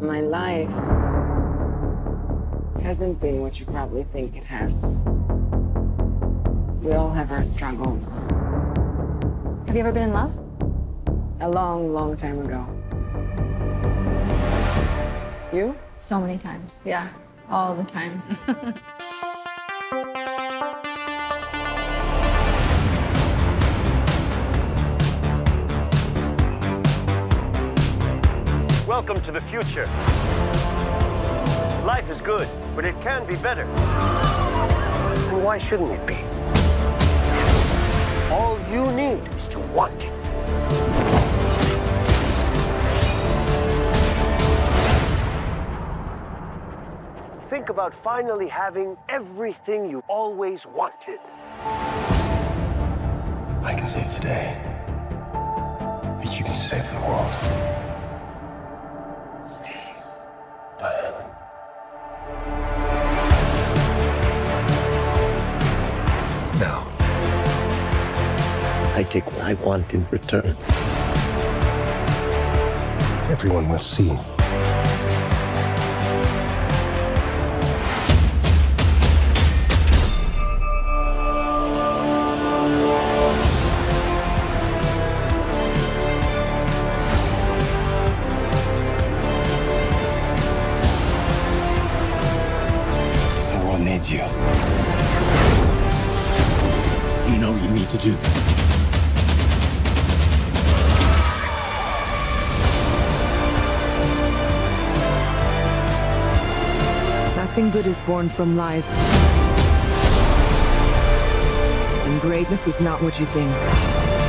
My life hasn't been what you probably think it has. We all have our struggles. Have you ever been in love? A long, long time ago. You? So many times. Yeah, all the time. Welcome to the future. Life is good, but it can be better. And why shouldn't it be? All you need is to want it. Think about finally having everything you always wanted. I can save today, but you can save the world. I take what I want in return. everyone will see. The world needs you. You know what you need to do. Nothing good is born from lies. And greatness is not what you think.